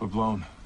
We're blown.